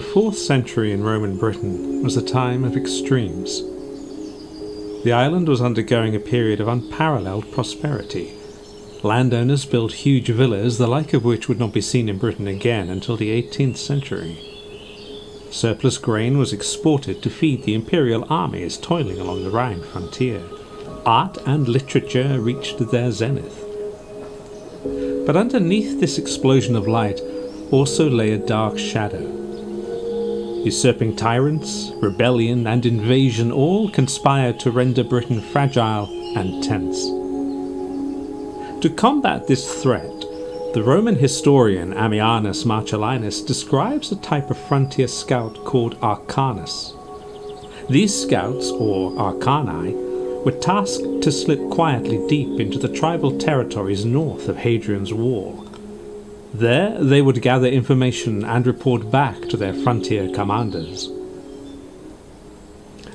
The 4th century in Roman Britain was a time of extremes. The island was undergoing a period of unparalleled prosperity. Landowners built huge villas, the like of which would not be seen in Britain again until the 18th century. Surplus grain was exported to feed the imperial armies toiling along the Rhine frontier. Art and literature reached their zenith. But underneath this explosion of light also lay a dark shadow. Usurping tyrants, rebellion, and invasion all conspired to render Britain fragile and tense. To combat this threat, the Roman historian Ammianus Marcellinus describes a type of frontier scout called arcanus. These scouts, or arcani, were tasked to slip quietly deep into the tribal territories north of Hadrian's Wall there they would gather information and report back to their frontier commanders.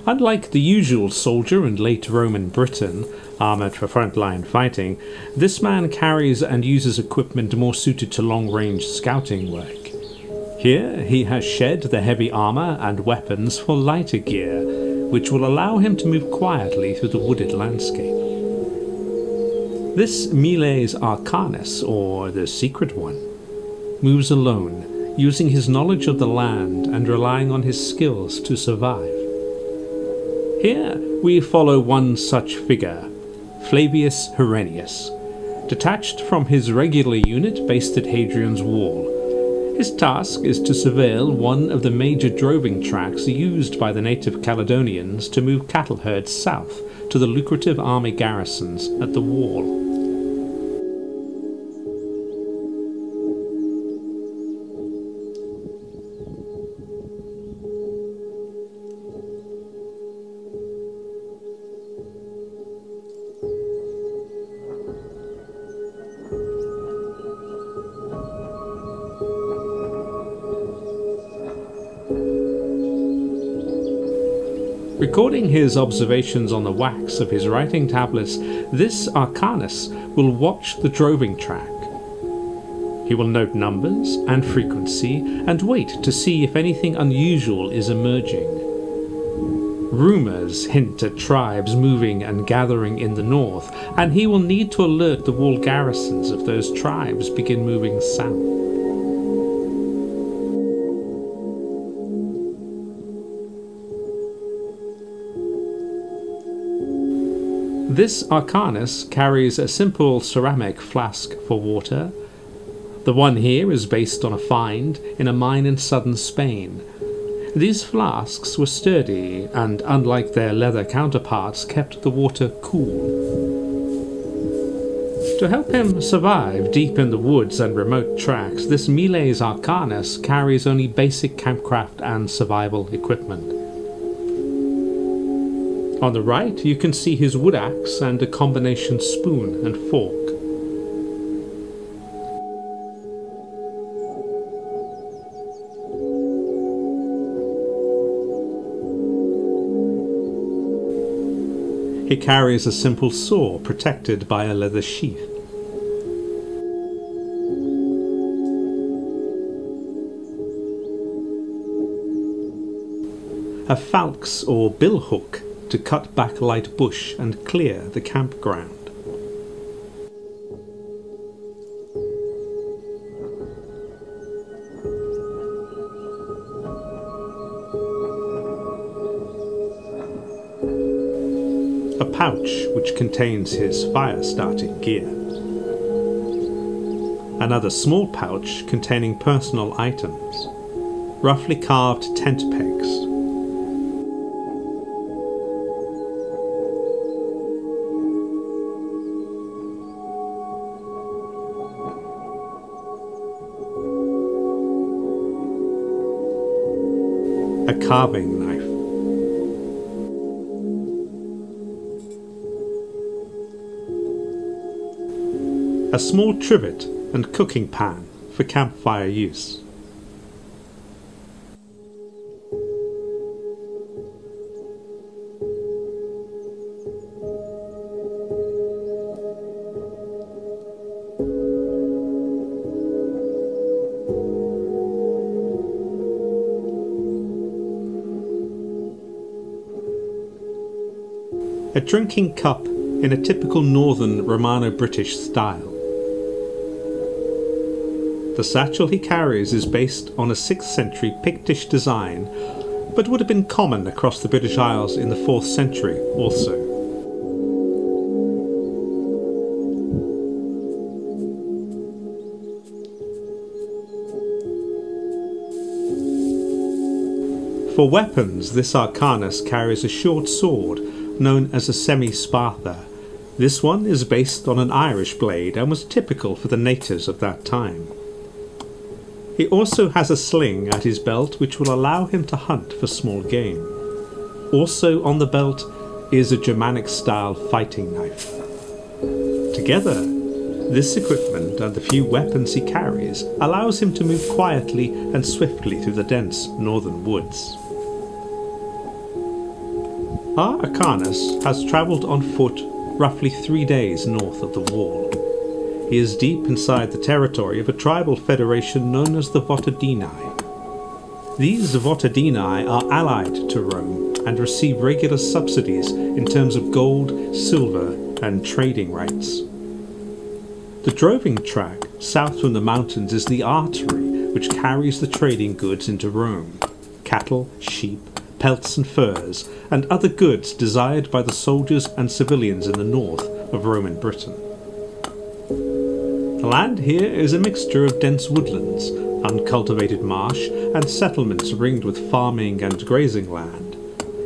Unlike the usual soldier in late Roman Britain, armoured for frontline fighting, this man carries and uses equipment more suited to long-range scouting work. Here he has shed the heavy armour and weapons for lighter gear, which will allow him to move quietly through the wooded landscape. This Miles Arcanus, or the Secret One, moves alone, using his knowledge of the land and relying on his skills to survive. Here we follow one such figure, Flavius Herennius, detached from his regular unit based at Hadrian's Wall. His task is to surveil one of the major droving tracks used by the native Caledonians to move cattle herds south to the lucrative army garrisons at the wall. Recording his observations on the wax of his writing tablets, this Arcanus will watch the droving track. He will note numbers and frequency and wait to see if anything unusual is emerging. Rumours hint at tribes moving and gathering in the north, and he will need to alert the wall garrisons if those tribes begin moving south. This Arcanus carries a simple ceramic flask for water. The one here is based on a find in a mine in southern Spain. These flasks were sturdy and, unlike their leather counterparts, kept the water cool. To help him survive deep in the woods and remote tracks, this Miles Arcanus carries only basic campcraft and survival equipment. On the right, you can see his wood axe and a combination spoon and fork. He carries a simple saw protected by a leather sheath. A falx or billhook to cut back light bush and clear the campground. A pouch which contains his fire starting gear. Another small pouch containing personal items, roughly carved tent pegs a carving knife. A small trivet and cooking pan for campfire use. A drinking cup in a typical northern Romano British style. The satchel he carries is based on a 6th century Pictish design, but would have been common across the British Isles in the 4th century also. For weapons, this Arcanus carries a short sword known as a semi-spatha. This one is based on an Irish blade and was typical for the natives of that time. He also has a sling at his belt which will allow him to hunt for small game. Also on the belt is a Germanic style fighting knife. Together, this equipment and the few weapons he carries allows him to move quietly and swiftly through the dense northern woods. Our Arcanus has travelled on foot roughly three days north of the wall. He is deep inside the territory of a tribal federation known as the Votadini. These Votadini are allied to Rome and receive regular subsidies in terms of gold, silver, and trading rights. The droving track south from the mountains is the artery which carries the trading goods into Rome cattle, sheep, pelts and furs, and other goods desired by the soldiers and civilians in the north of Roman Britain. The land here is a mixture of dense woodlands, uncultivated marsh, and settlements ringed with farming and grazing land.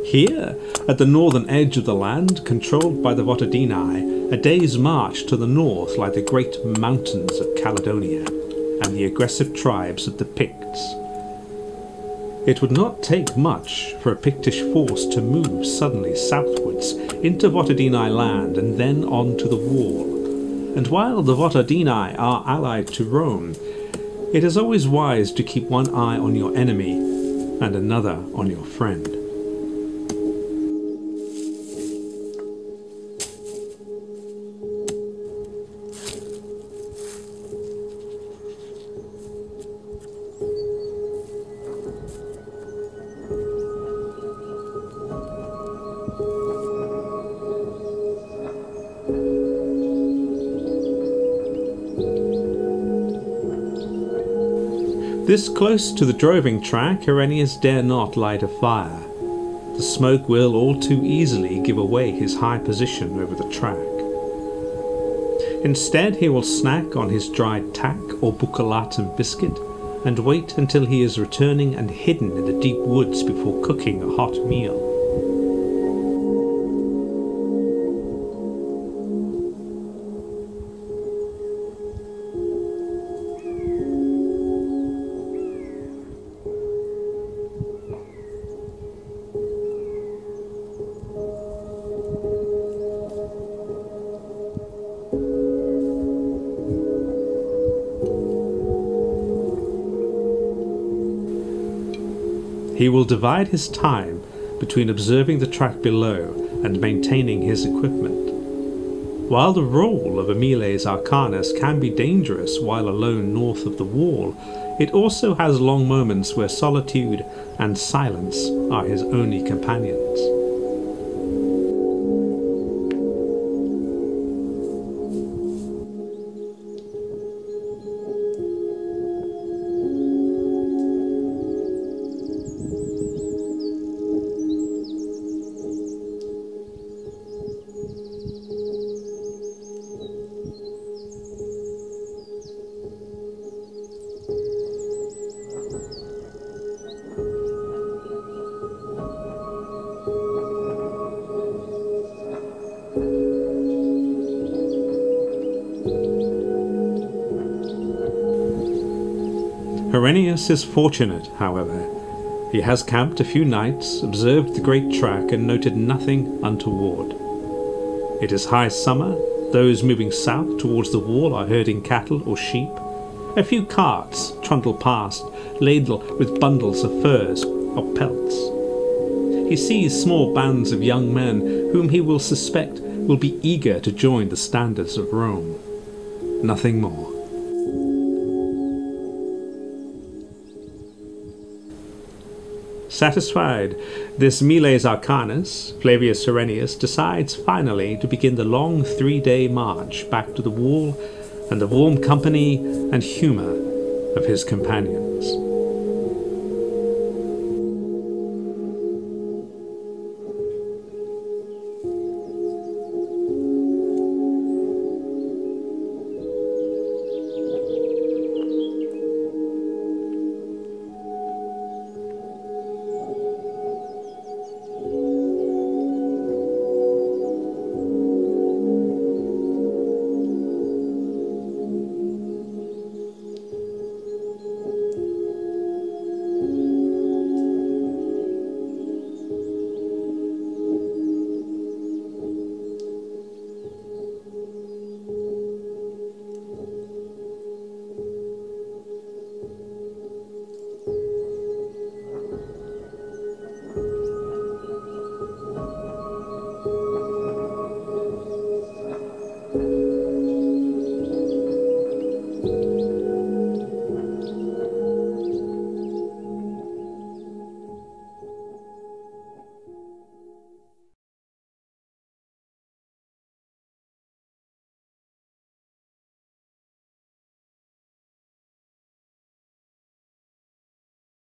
Here, at the northern edge of the land, controlled by the Votadini, a day's march to the north lie the great mountains of Caledonia and the aggressive tribes of the Picts. It would not take much for a Pictish force to move suddenly southwards into Votadini land and then on to the wall. And while the Votadini are allied to Rome, it is always wise to keep one eye on your enemy and another on your friend. This close to the droving track, Herennius dare not light a fire. The smoke will all too easily give away his high position over the track. Instead, he will snack on his dried tack or buccellatum biscuit and wait until he is returning and hidden in the deep woods before cooking a hot meal. He will divide his time between observing the track below and maintaining his equipment. While the role of Emiles Arcanus can be dangerous while alone north of the wall, it also has long moments where solitude and silence are his only companions. Herennius is fortunate, however. He has camped a few nights, observed the great track, and noted nothing untoward. It is high summer. Those moving south towards the wall are herding cattle or sheep. A few carts trundle past, laden with bundles of furs or pelts. He sees small bands of young men whom he will suspect will be eager to join the standards of Rome. Nothing more. Satisfied, this Miles Arcanus, Flavius Herennius, decides finally to begin the long three day march back to the wall and the warm company and humour of his companions.